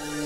you